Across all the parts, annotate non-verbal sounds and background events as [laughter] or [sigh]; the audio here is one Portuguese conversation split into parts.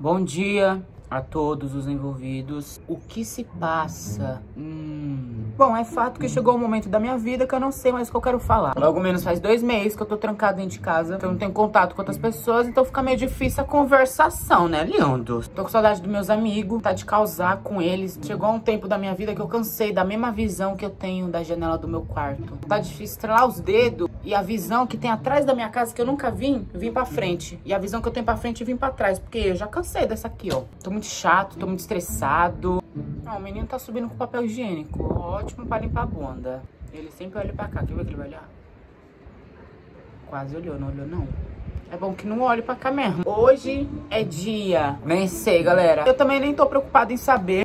Bom dia a todos os envolvidos. O que se passa? Hum. Bom, é fato que chegou um momento da minha vida que eu não sei mais o que eu quero falar. Logo menos faz dois meses que eu tô trancada dentro de casa, então eu não tenho contato com outras pessoas, então fica meio difícil a conversação, né, lindo? Tô com saudade dos meus amigos, tá de causar com eles. Chegou um tempo da minha vida que eu cansei da mesma visão que eu tenho da janela do meu quarto. Tá difícil estrelar os dedos e a visão que tem atrás da minha casa que eu nunca vim, vim pra frente. E a visão que eu tenho pra frente, vim pra trás, porque eu já cansei dessa aqui, ó. Tô muito chato, tô muito estressado. Ah, o menino tá subindo com papel higiênico. Ótimo pra limpar a bunda. Ele sempre olha pra cá. Quer ver que ele vai olhar? Quase olhou, não olhou não. É bom que não olhe pra cá mesmo. Hoje é dia. Nem sei, galera. Eu também nem tô preocupada em saber.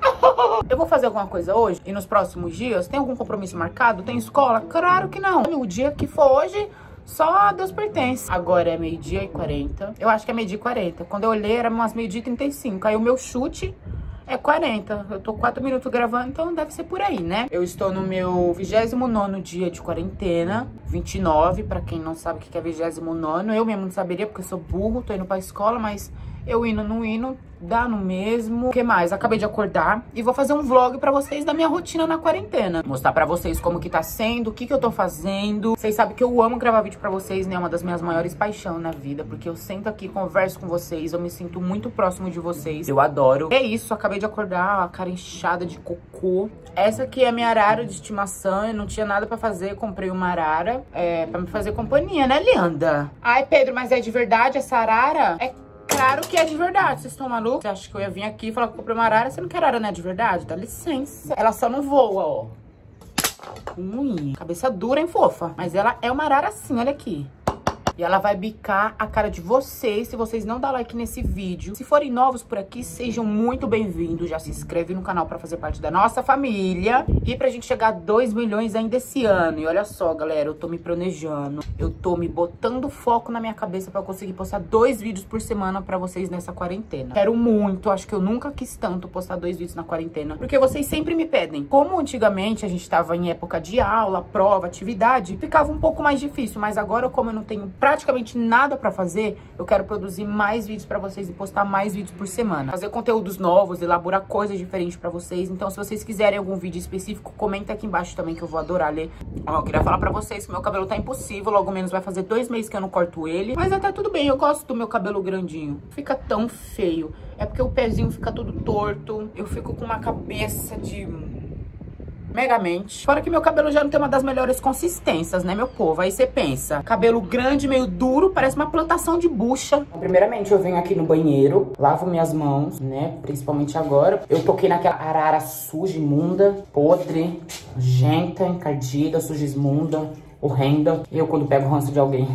Eu vou fazer alguma coisa hoje e nos próximos dias? Tem algum compromisso marcado? Tem escola? Claro que não. O dia que for hoje, só a Deus pertence. Agora é meio-dia e 40. Eu acho que é meio-dia e 40. Quando eu olhei, era umas meio-dia e 35. Aí o meu chute é 40. Eu tô 4 minutos gravando, então deve ser por aí, né? Eu estou no meu 29 dia de quarentena. 29, pra quem não sabe o que é 29. Eu mesmo não saberia, porque eu sou burro, tô indo pra escola, mas eu indo, não indo, dá no mesmo. O que mais? Acabei de acordar e vou fazer um vlog pra vocês da minha rotina na quarentena. Mostrar pra vocês como que tá sendo, o que que eu tô fazendo. Vocês sabem que eu amo gravar vídeo pra vocês, né? É uma das minhas maiores paixões na vida, porque eu sento aqui, converso com vocês, eu me sinto muito próximo de vocês. Eu adoro. É isso, acabei de acordar, a cara inchada de cocô. Essa aqui é a minha arara de estimação, eu não tinha nada pra fazer, comprei uma arara é, pra me fazer companhia, né, linda? Ai, Pedro, mas é de verdade essa arara? É Claro que é de verdade. Vocês estão malucos? Acha que eu ia vir aqui e falar que comprei uma arara? Você não quer arara, né? De verdade? Dá licença. Ela só não voa, ó. Ui, cabeça dura, hein, fofa? Mas ela é uma arara assim, olha aqui. E ela vai bicar a cara de vocês se vocês não dar like nesse vídeo. Se forem novos por aqui, sejam muito bem-vindos. Já se inscreve no canal pra fazer parte da nossa família. E pra gente chegar a 2 milhões ainda esse ano. E olha só, galera, eu tô me planejando. Eu tô me botando foco na minha cabeça pra conseguir postar dois vídeos por semana pra vocês nessa quarentena. Quero muito, acho que eu nunca quis tanto postar dois vídeos na quarentena. Porque vocês sempre me pedem. Como antigamente a gente tava em época de aula, prova, atividade, ficava um pouco mais difícil. Mas agora, como eu não tenho praticamente nada pra fazer, eu quero produzir mais vídeos pra vocês e postar mais vídeos por semana. Fazer conteúdos novos, elaborar coisas diferentes pra vocês. Então, se vocês quiserem algum vídeo específico, comenta aqui embaixo também que eu vou adorar ler. Ó, eu queria falar pra vocês que meu cabelo tá impossível, logo menos vai fazer dois meses que eu não corto ele. Mas até tudo bem, eu gosto do meu cabelo grandinho. Fica tão feio. É porque o pezinho fica todo torto. Eu fico com uma cabeça de megamente. Fora que meu cabelo já não tem uma das melhores consistências, né, meu povo? Aí você pensa, cabelo grande, meio duro, parece uma plantação de bucha. Primeiramente, eu venho aqui no banheiro, lavo minhas mãos, né, principalmente agora. Eu toquei naquela arara suja, imunda, podre, nojenta, encardida, suja, imunda, horrenda. Eu, quando pego o ranço de alguém,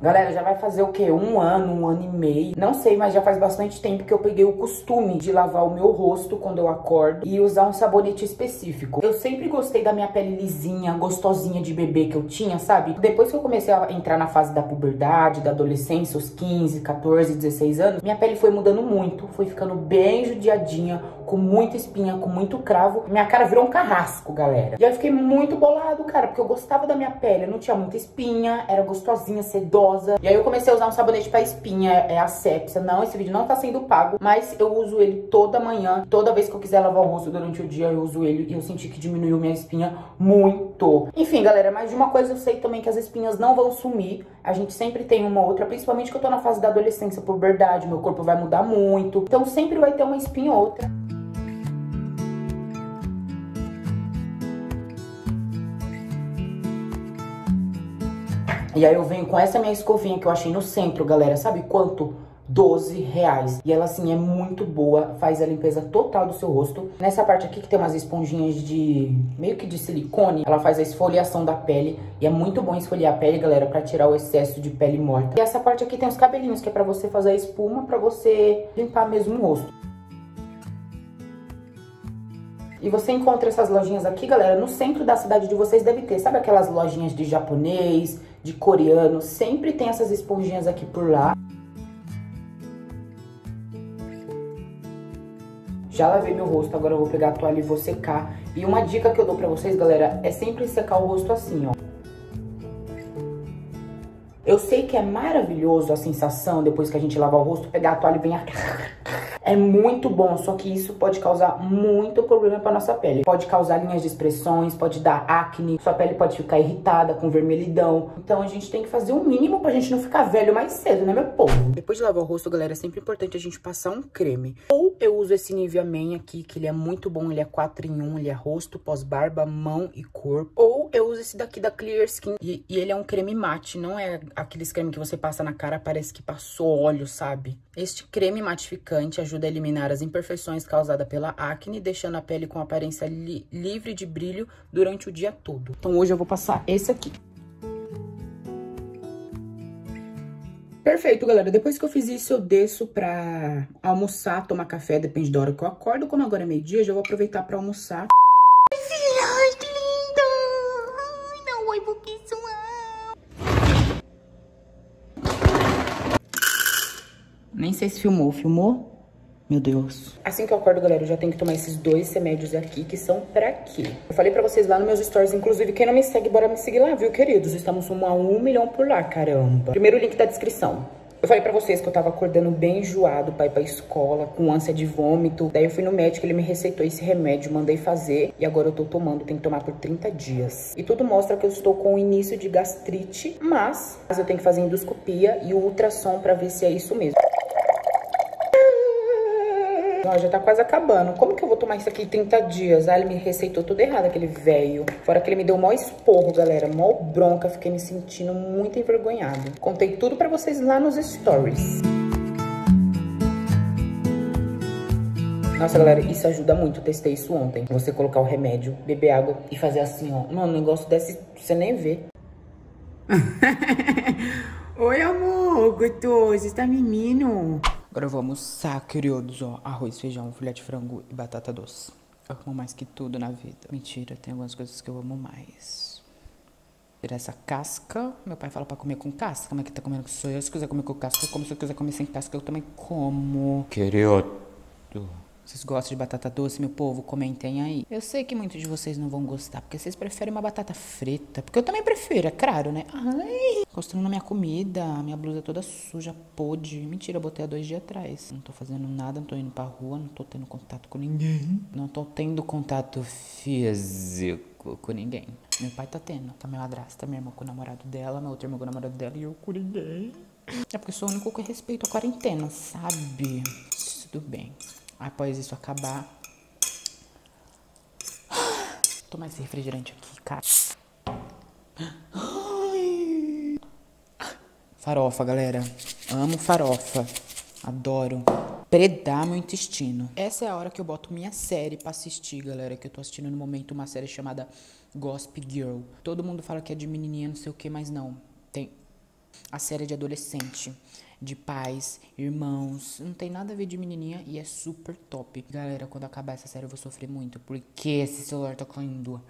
Galera, já vai fazer o quê? Um ano, um ano e meio. Não sei, mas já faz bastante tempo que eu peguei o costume de lavar o meu rosto quando eu acordo e usar um sabonete específico. Eu sempre gostei da minha pele lisinha, gostosinha de bebê que eu tinha, sabe? Depois que eu comecei a entrar na fase da puberdade, da adolescência, os 15, 14, 16 anos, minha pele foi mudando muito, foi ficando bem judiadinha, com muita espinha, com muito cravo. Minha cara virou um carrasco, galera. E eu fiquei muito bolado, cara, porque eu gostava da minha pele, eu não tinha muita espinha, era gostosinha, sedosa. E aí eu comecei a usar um sabonete pra espinha, é a Sepsia. Não, esse vídeo não tá sendo pago, mas eu uso ele toda manhã. Toda vez que eu quiser lavar o rosto durante o dia, eu uso ele. E eu senti que diminuiu minha espinha muito. Enfim, galera, mas de uma coisa eu sei também que as espinhas não vão sumir. A gente sempre tem uma outra, principalmente que eu tô na fase da adolescência, por verdade. Meu corpo vai mudar muito. Então sempre vai ter uma espinha ou outra. E aí eu venho com essa minha escovinha que eu achei no centro, galera. Sabe quanto? 12 reais. E ela, assim, é muito boa, faz a limpeza total do seu rosto. Nessa parte aqui que tem umas esponjinhas de... meio que de silicone, ela faz a esfoliação da pele. E é muito bom esfoliar a pele, galera, pra tirar o excesso de pele morta. E essa parte aqui tem os cabelinhos, que é pra você fazer a espuma, pra você limpar mesmo o rosto. E você encontra essas lojinhas aqui, galera, no centro da cidade de vocês deve ter. Sabe aquelas lojinhas de japonês, de coreano? Sempre tem essas esponjinhas aqui por lá. Já lavei meu rosto, agora eu vou pegar a toalha e vou secar. E uma dica que eu dou pra vocês, galera, é sempre secar o rosto assim, ó. Eu sei que é maravilhoso a sensação, depois que a gente lava o rosto, pegar a toalha e vir É muito bom, só que isso pode causar muito problema pra nossa pele. Pode causar linhas de expressões, pode dar acne, sua pele pode ficar irritada, com vermelhidão. Então a gente tem que fazer o um mínimo pra gente não ficar velho mais cedo, né, meu povo? Depois de lavar o rosto, galera, é sempre importante a gente passar um creme. Ou eu uso esse Nivea Men aqui, que ele é muito bom, ele é 4 em 1, ele é rosto, pós-barba, mão e corpo. Ou eu uso esse daqui da Clear Skin, e, e ele é um creme mate, não é aqueles creme que você passa na cara, parece que passou óleo, sabe? Este creme matificante ajuda ajuda a eliminar as imperfeições causadas pela acne, deixando a pele com aparência li livre de brilho durante o dia todo. Então hoje eu vou passar esse aqui. Perfeito, galera. Depois que eu fiz isso, eu desço pra almoçar, tomar café, depende da hora que eu acordo. Como agora é meio-dia, já vou aproveitar pra almoçar. Ai, que linda! Ai, não, oi, porque Nem sei se filmou. Filmou? Meu Deus. Assim que eu acordo, galera, eu já tenho que tomar esses dois remédios aqui, que são pra quê? Eu falei pra vocês lá nos meus stories, inclusive, quem não me segue, bora me seguir lá, viu, queridos? Estamos rumo a um milhão por lá, caramba. Primeiro link da descrição. Eu falei pra vocês que eu tava acordando bem enjoado pra ir pra escola, com ânsia de vômito. Daí eu fui no médico, ele me receitou esse remédio, mandei fazer. E agora eu tô tomando, tem que tomar por 30 dias. E tudo mostra que eu estou com o início de gastrite, mas eu tenho que fazer endoscopia e ultrassom pra ver se é isso mesmo. Ó, já tá quase acabando. Como que eu vou tomar isso aqui 30 dias? Ah, ele me receitou tudo errado, aquele velho. Fora que ele me deu mó esporro, galera. Mó bronca. Fiquei me sentindo muito envergonhada. Contei tudo pra vocês lá nos stories. Nossa, galera, isso ajuda muito. Eu testei isso ontem. Você colocar o remédio, beber água e fazer assim, ó. Mano, o negócio desse, você nem vê. [laughs] Oi, amor, gostoso. Você tá menino? Agora eu vou almoçar, queridos, ó. Arroz, feijão, filé de frango e batata doce. Eu amo mais que tudo na vida. Mentira, tem algumas coisas que eu amo mais. Tirar essa casca. Meu pai fala pra comer com casca, mas que tá comendo sou eu. Se quiser comer com casca, eu como. Se eu quiser comer sem casca, eu também como. Querido. Vocês gostam de batata doce, meu povo? Comentem aí. Eu sei que muitos de vocês não vão gostar, porque vocês preferem uma batata frita. Porque eu também prefiro, é claro, né? Ai, encostando na minha comida, minha blusa toda suja, pôde. Mentira, eu botei há dois dias atrás. Não tô fazendo nada, não tô indo pra rua, não tô tendo contato com ninguém. Não tô tendo contato físico com ninguém. Meu pai tá tendo, tá meu madrasta, minha irmã com o namorado dela, meu outro irmão com o namorado dela e eu com ninguém. É porque sou o único que respeito a quarentena, sabe? Tudo bem. Após isso acabar. [gasps] Toma esse refrigerante aqui, cara. [gasps] Farofa, galera. Amo farofa. Adoro. Predar meu intestino. Essa é a hora que eu boto minha série pra assistir, galera. Que eu tô assistindo no momento uma série chamada Gossip Girl. Todo mundo fala que é de menininha, não sei o que, mas não. Tem a série de adolescente de pais, irmãos. Não tem nada a ver de menininha e é super top. Galera, quando acabar essa série eu vou sofrer muito, porque esse celular tá caindo.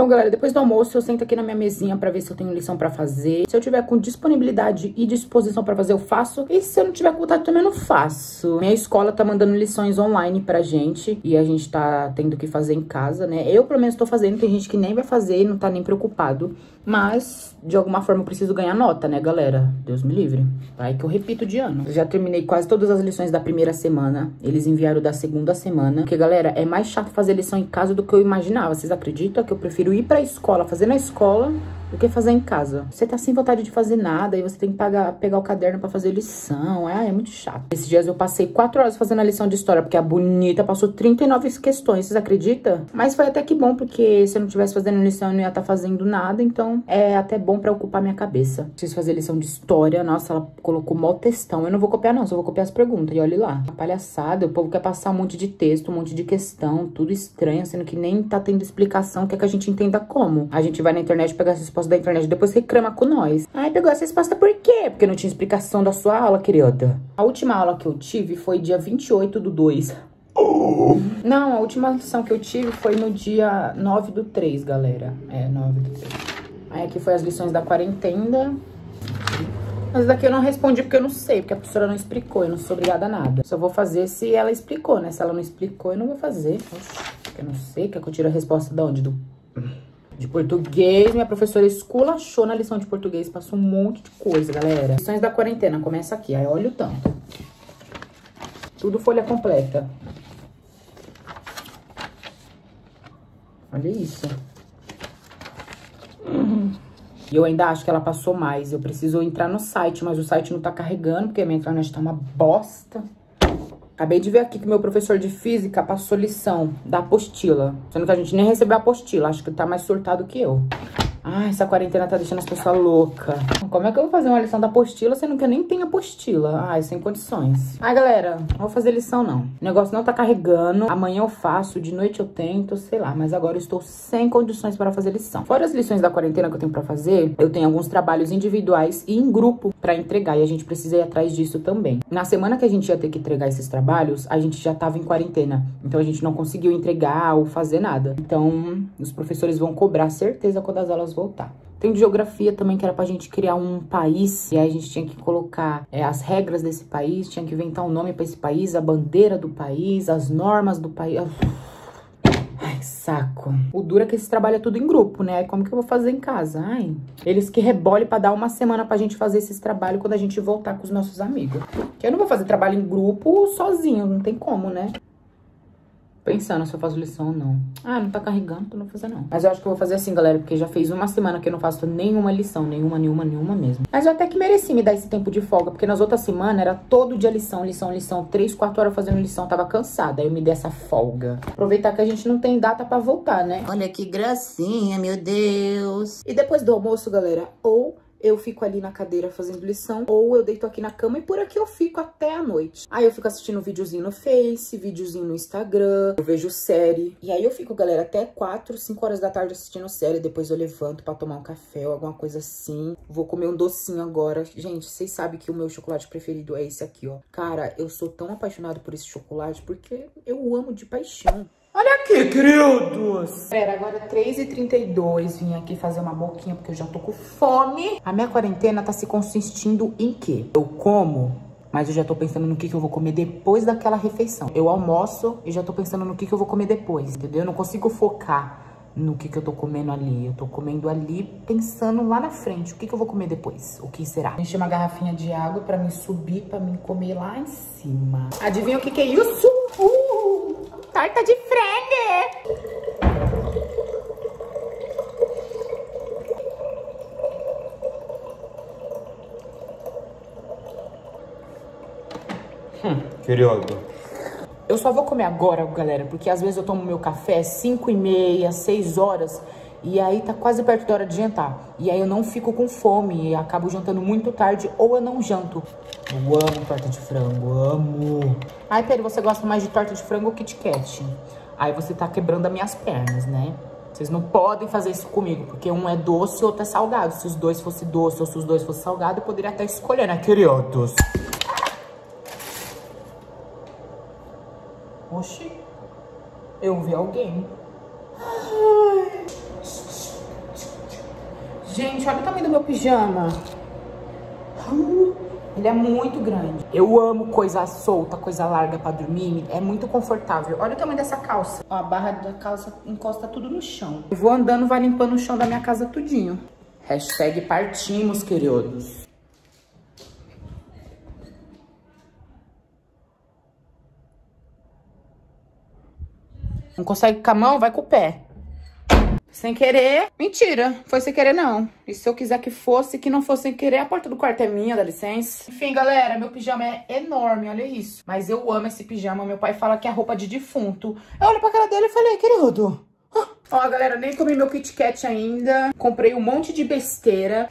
Bom, galera, depois do almoço eu sento aqui na minha mesinha pra ver se eu tenho lição pra fazer. Se eu tiver com disponibilidade e disposição pra fazer, eu faço. E se eu não tiver com vontade, também não faço. Minha escola tá mandando lições online pra gente e a gente tá tendo que fazer em casa, né? Eu, pelo menos, tô fazendo. Tem gente que nem vai fazer e não tá nem preocupado. Mas, de alguma forma, eu preciso ganhar nota, né, galera? Deus me livre. Vai que eu repito de ano. Eu já terminei quase todas as lições da primeira semana. Eles enviaram da segunda semana. Porque, galera, é mais chato fazer lição em casa do que eu imaginava. Vocês acreditam que eu prefiro ir pra escola, fazer na escola do que fazer em casa. Você tá sem vontade de fazer nada e você tem que pagar, pegar o caderno pra fazer lição. É, é muito chato. Esses dias eu passei quatro horas fazendo a lição de história, porque a bonita passou 39 questões, vocês acreditam? Mas foi até que bom, porque se eu não tivesse fazendo lição, eu não ia estar tá fazendo nada, então é até bom pra ocupar minha cabeça. Preciso fazer lição de história, nossa, ela colocou mó textão. Eu não vou copiar não, só vou copiar as perguntas, e olhe lá. A palhaçada, o povo quer passar um monte de texto, um monte de questão, tudo estranho, sendo que nem tá tendo explicação, quer que a gente entenda como. A gente vai na internet pegar as respostas da internet, depois reclama com nós. Ai, pegou essa resposta por quê? Porque não tinha explicação da sua aula, querida. A última aula que eu tive foi dia 28 do 2. Não, a última lição que eu tive foi no dia 9 do 3, galera. É, 9 do 3. Aí aqui foi as lições da quarentena. Mas daqui eu não respondi porque eu não sei, porque a professora não explicou, eu não sou obrigada a nada. Só vou fazer se ela explicou, né? Se ela não explicou, eu não vou fazer. Porque eu não sei, quer que eu tire a resposta de onde? Do... De português, minha professora esculachou na lição de português, passou um monte de coisa, galera. Lições da quarentena, começa aqui, aí olha o tanto. Tudo folha completa. Olha isso. E eu ainda acho que ela passou mais. Eu preciso entrar no site, mas o site não tá carregando, porque a minha internet tá uma bosta. Acabei de ver aqui que meu professor de física passou lição da apostila. Sendo que a gente nem recebeu a apostila. Acho que tá mais surtado que eu. Ai, essa quarentena tá deixando as pessoas loucas. Como é que eu vou fazer uma lição da apostila sendo que eu nem tenho apostila? Ai, sem condições. Ai, galera, não vou fazer lição, não. O negócio não tá carregando. Amanhã eu faço, de noite eu tento, sei lá. Mas agora eu estou sem condições para fazer lição. Fora as lições da quarentena que eu tenho pra fazer, eu tenho alguns trabalhos individuais e em grupo pra entregar. E a gente precisa ir atrás disso também. Na semana que a gente ia ter que entregar esses trabalhos, a gente já tava em quarentena. Então a gente não conseguiu entregar ou fazer nada. Então, os professores vão cobrar certeza quando as aulas voltar. Tem geografia também, que era pra gente criar um país. E aí a gente tinha que colocar é, as regras desse país, tinha que inventar um nome pra esse país, a bandeira do país, as normas do país. Ai, saco. O duro é que esse trabalho é tudo em grupo, né? Como que eu vou fazer em casa? Ai. Eles que rebolem pra dar uma semana pra gente fazer esses trabalhos quando a gente voltar com os nossos amigos. Que eu não vou fazer trabalho em grupo sozinho, não tem como, né? Pensando se eu faço lição ou não. Ah, não tá carregando, então não vou fazer não. Mas eu acho que eu vou fazer assim, galera, porque já fez uma semana que eu não faço nenhuma lição, nenhuma, nenhuma, nenhuma mesmo. Mas eu até que mereci me dar esse tempo de folga, porque nas outras semanas era todo dia lição, lição, lição, três, quatro horas fazendo lição, tava cansada, aí eu me dei essa folga. Aproveitar que a gente não tem data pra voltar, né? Olha que gracinha, meu Deus. E depois do almoço, galera, ou eu fico ali na cadeira fazendo lição, ou eu deito aqui na cama e por aqui eu fico até a noite. Aí eu fico assistindo videozinho no Face, videozinho no Instagram, eu vejo série. E aí eu fico, galera, até 4, 5 horas da tarde assistindo série, depois eu levanto pra tomar um café ou alguma coisa assim. Vou comer um docinho agora. Gente, vocês sabem que o meu chocolate preferido é esse aqui, ó. Cara, eu sou tão apaixonado por esse chocolate porque eu amo de paixão. Olha aqui, queridos! Pera, agora é 3h32, vim aqui fazer uma boquinha porque eu já tô com fome. A minha quarentena tá se consistindo em quê? Eu como, mas eu já tô pensando no que, que eu vou comer depois daquela refeição. Eu almoço e já tô pensando no que, que eu vou comer depois, entendeu? Eu não consigo focar no que, que eu tô comendo ali. Eu tô comendo ali pensando lá na frente, o que, que eu vou comer depois? O que será? Enchi uma garrafinha de água pra me subir, pra me comer lá em cima. Adivinha o que, que é isso? Uh! Torta de frango. Hum, querido. Eu só vou comer agora, galera, porque às vezes eu tomo meu café 5 e meia, 6 horas, e aí tá quase perto da hora de jantar. E aí eu não fico com fome e acabo jantando muito tarde ou eu não janto. Eu amo torta de frango, amo. Ai, Pedro, você gosta mais de torta de frango ou Kit Kat? Aí você tá quebrando as minhas pernas, né? Vocês não podem fazer isso comigo, porque um é doce e outro é salgado. Se os dois fossem doce ou se os dois fossem salgado, eu poderia até escolher, né, queridos? Oxi, eu vi alguém. Gente, olha o tamanho do meu pijama. Ele é muito grande. Eu amo coisa solta, coisa larga pra dormir. É muito confortável. Olha o tamanho dessa calça. Ó, a barra da calça encosta tudo no chão. Eu vou andando, vai limpando o chão da minha casa tudinho. Hashtag partimos, queridos. Não consegue com a mão? Vai com o pé. Sem querer. Mentira, foi sem querer não. E se eu quiser que fosse, que não fosse sem querer, a porta do quarto é minha, dá licença. Enfim, galera, meu pijama é enorme, olha isso. Mas eu amo esse pijama, meu pai fala que é roupa de defunto. Eu olho pra cara dele e falei, querido... Ó, galera, nem comi meu Kit Kat ainda. Comprei um monte de besteira.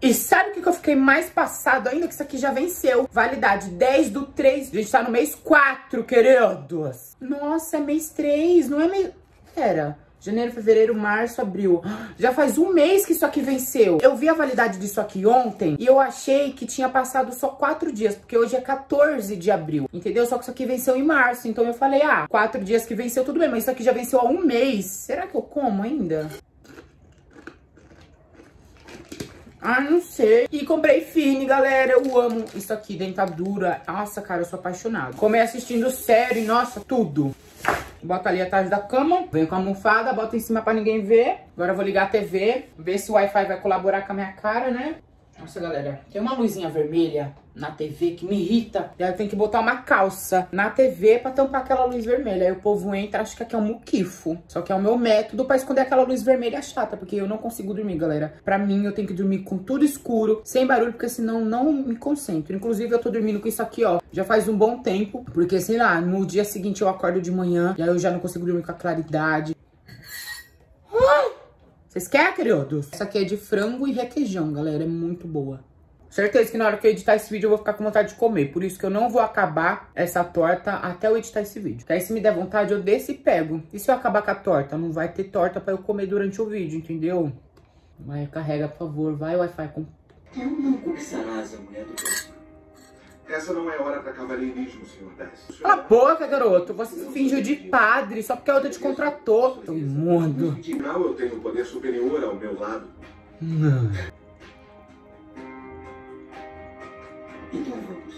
E sabe o que, que eu fiquei mais passado ainda? Que isso aqui já venceu. Validade 10 do 3. A gente tá no mês 4, queridos. Nossa, é mês 3, não é mês... Pera... Janeiro, fevereiro, março, abril. Já faz um mês que isso aqui venceu. Eu vi a validade disso aqui ontem e eu achei que tinha passado só quatro dias, porque hoje é 14 de abril, entendeu? Só que isso aqui venceu em março, então eu falei, ah, quatro dias que venceu, tudo bem, mas isso aqui já venceu há um mês. Será que eu como ainda? Ah, não sei. E comprei Fini, galera. Eu amo isso aqui, dentadura. Nossa, cara, eu sou apaixonada. Comei assistindo série, nossa, tudo. Bota ali atrás da cama, venho com a almofada, bota em cima pra ninguém ver. Agora eu vou ligar a TV, ver se o Wi-Fi vai colaborar com a minha cara, né? Nossa, galera, tem uma luzinha vermelha na TV que me irrita. E aí tem que botar uma calça na TV pra tampar aquela luz vermelha. Aí o povo entra, acha que aqui é um muquifo. Só que é o meu método pra esconder aquela luz vermelha chata, porque eu não consigo dormir, galera. Pra mim, eu tenho que dormir com tudo escuro, sem barulho, porque senão não me concentro. Inclusive, eu tô dormindo com isso aqui, ó, já faz um bom tempo. Porque, sei lá, no dia seguinte eu acordo de manhã e aí eu já não consigo dormir com a claridade. Vocês querem, queridos? Essa aqui é de frango e requeijão, galera. É muito boa. Certeza que na hora que eu editar esse vídeo eu vou ficar com vontade de comer. Por isso que eu não vou acabar essa torta até eu editar esse vídeo. Aí se me der vontade, eu desço e pego. E se eu acabar com a torta? Não vai ter torta pra eu comer durante o vídeo, entendeu? Vai, carrega, por favor. Vai, Wi-Fi. Com... Eu não cobiçarás a mulher do Essa não é hora para cavalheirismo, Sr. Dez. Cala a boca, garoto. Você se fingiu de padre só porque a outra te contratou. Seu imundo. Afinal, eu tenho poder superior ao meu lado. Então vamos.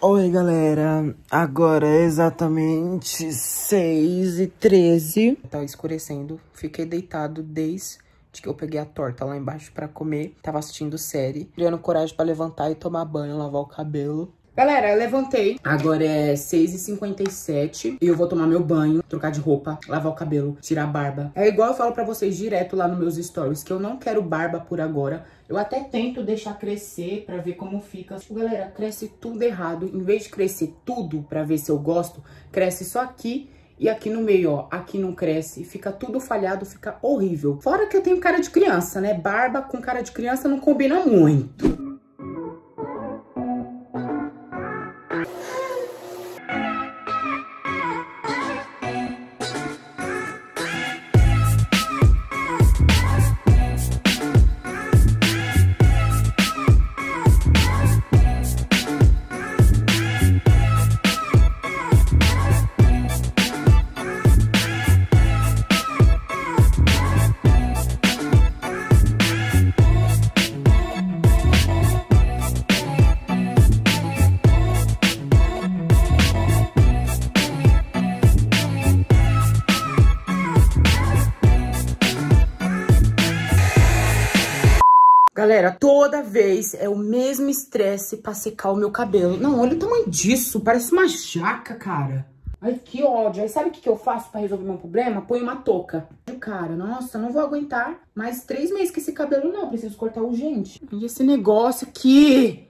Oi, galera. Agora é exatamente 6 e 13 Tá escurecendo. Fiquei deitado desde que eu peguei a torta lá embaixo pra comer. Tava assistindo série. Criando coragem pra levantar e tomar banho, lavar o cabelo. Galera, levantei. Agora é 6h57 e eu vou tomar meu banho, trocar de roupa, lavar o cabelo, tirar a barba. É igual eu falo pra vocês direto lá nos meus stories, que eu não quero barba por agora. Eu até tento deixar crescer pra ver como fica. Tipo, galera, cresce tudo errado. Em vez de crescer tudo pra ver se eu gosto, cresce só aqui e aqui no meio, ó, aqui não cresce, fica tudo falhado, fica horrível. Fora que eu tenho cara de criança, né? Barba com cara de criança não combina muito. Galera, toda vez é o mesmo estresse pra secar o meu cabelo. Não, olha o tamanho disso, parece uma jaca, cara. Ai, que ódio. Aí sabe o que, eu faço pra resolver meu problema? Põe uma touca. Cara, nossa, não vou aguentar mais três meses com esse cabelo, não. Preciso cortar urgente. E esse negócio aqui...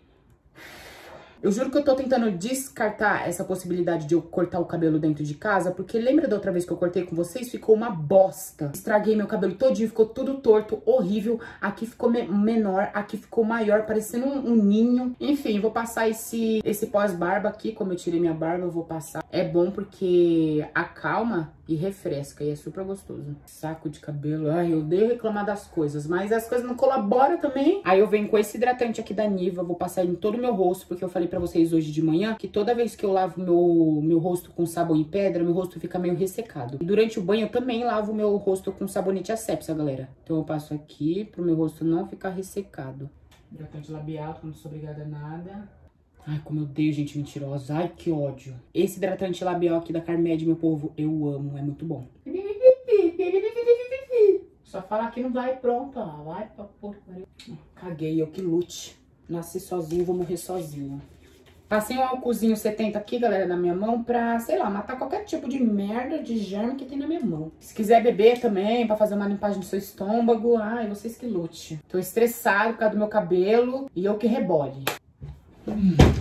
Eu juro que eu tô tentando descartar essa possibilidade de eu cortar o cabelo dentro de casa, porque lembra da outra vez que eu cortei com vocês? Ficou uma bosta. Estraguei meu cabelo todinho, ficou tudo torto, horrível. Aqui ficou me menor, aqui ficou maior, parecendo um, um ninho. Enfim, vou passar esse, esse pós-barba aqui, como eu tirei minha barba, eu vou passar. É bom porque acalma e refresca, e é super gostoso. Saco de cabelo, ai, eu odeio reclamar das coisas, mas as coisas não colaboram também. Aí eu venho com esse hidratante aqui da Niva, vou passar em todo o meu rosto, porque eu falei pra vocês hoje de manhã que toda vez que eu lavo meu, meu rosto com sabão em pedra, meu rosto fica meio ressecado. E durante o banho eu também lavo meu rosto com sabonete asepsia, galera. Então eu passo aqui pro meu rosto não ficar ressecado. Hidratante labial, não sou obrigada a nada. Ai, como eu odeio gente mentirosa. Ai, que ódio. Esse hidratante labial aqui da Carmed, meu povo, eu amo. É muito bom. Só falar que não vai pronto, ó. Vai pra porcaria. Caguei, eu que lute. Nasci sozinho, vou morrer sozinho. Passei um álcoolzinho 70 aqui, galera, na minha mão pra, sei lá, matar qualquer tipo de merda, de germe que tem na minha mão. Se quiser beber também, pra fazer uma limpagem do seu estômago, ai, vocês que lute. Tô estressado por causa do meu cabelo e eu que rebole. [laughs]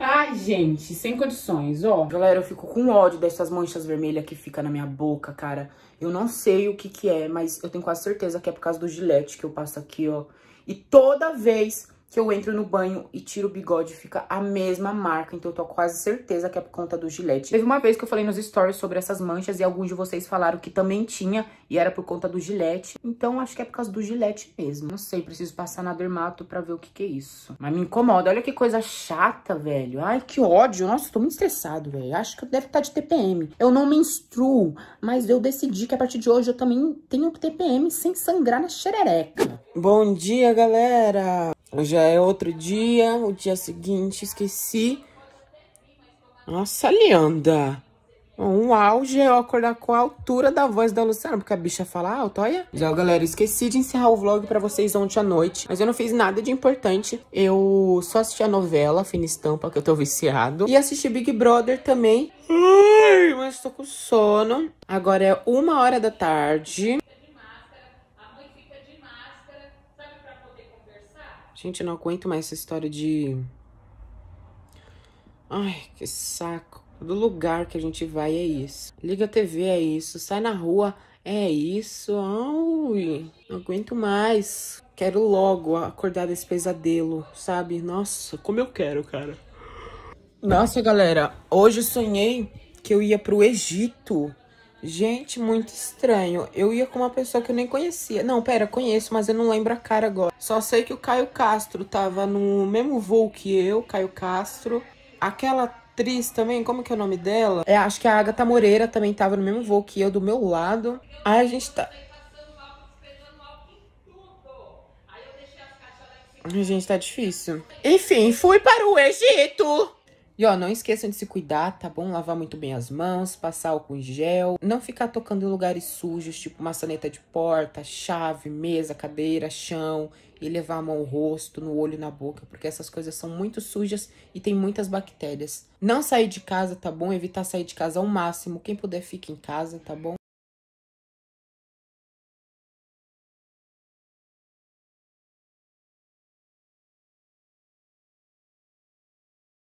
Ai, gente, sem condições, ó. Galera, eu fico com ódio dessas manchas vermelhas que fica na minha boca, cara. Eu não sei o que que é, mas eu tenho quase certeza que é por causa do gilete que eu passo aqui, ó. E toda vez que eu entro no banho e tiro o bigode, fica a mesma marca. Então eu tô quase certeza que é por conta do gilete. Teve uma vez que eu falei nos stories sobre essas manchas e alguns de vocês falaram que também tinha e era por conta do gilete. Então acho que é por causa do gilete mesmo. Não sei, preciso passar na dermato pra ver o que que é isso. Mas me incomoda. Olha que coisa chata, velho. Ai, que ódio. Nossa, tô muito estressado, velho. Acho que deve estar de TPM. Eu não menstruo, mas eu decidi que a partir de hoje eu também tenho TPM sem sangrar na xerereca. Bom dia, galera. Já é outro dia, o dia seguinte, esqueci. Nossa, linda. Um auge é eu acordar com a altura da voz da Luciana, porque a bicha fala alto, olha. Já, galera, esqueci de encerrar o vlog pra vocês ontem à noite, mas eu não fiz nada de importante. Eu só assisti a novela Fina Estampa, que eu tô viciado, e assisti Big Brother também. Ai, mas tô com sono. Agora é uma hora da tarde. Gente, não aguento mais essa história de... Ai, que saco. Do lugar que a gente vai é isso. Liga a TV é isso. Sai na rua é isso. Ai, não aguento mais. Quero logo acordar desse pesadelo, sabe? Nossa, como eu quero, cara. Nossa, galera, hoje eu sonhei que eu ia pro Egito. Gente, muito estranho. Eu ia com uma pessoa que eu nem conhecia. Não, pera, conheço, mas eu não lembro a cara agora. Só sei que o Caio Castro tava no mesmo voo que eu, Caio Castro. Aquela atriz também, como que é o nome dela? É, acho que a Agatha Moreira também tava no mesmo voo que eu, do meu lado. Aí a gente tá... Gente, tá difícil. Enfim, fui para o Egito! E ó, não esqueçam de se cuidar, tá bom? Lavar muito bem as mãos, passar álcool em gel, não ficar tocando em lugares sujos, tipo maçaneta de porta, chave, mesa, cadeira, chão, e levar a mão no rosto, no olho, na boca, porque essas coisas são muito sujas e tem muitas bactérias. Não sair de casa, tá bom? Evitar sair de casa ao máximo. Quem puder, fique em casa, tá bom?